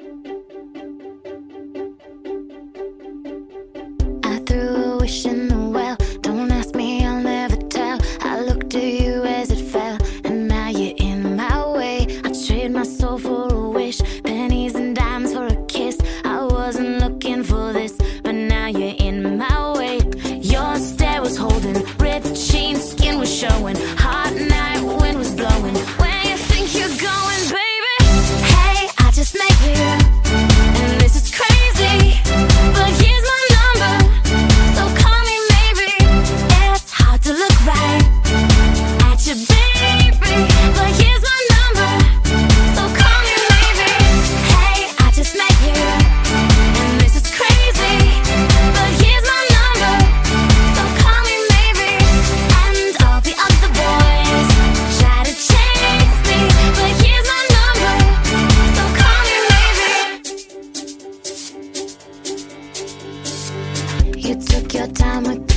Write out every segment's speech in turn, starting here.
I threw a wish in You took your time again.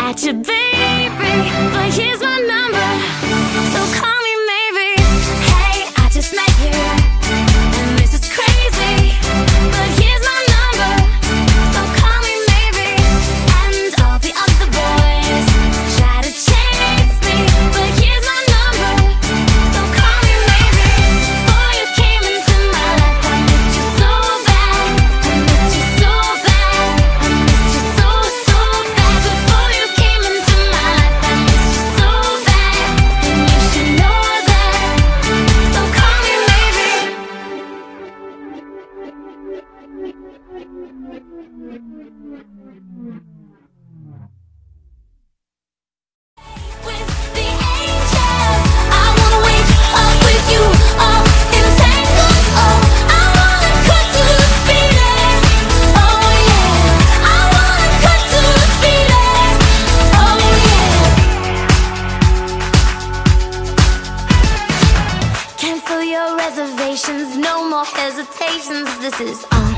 at your baby, but here's my number. hesitations. This is all.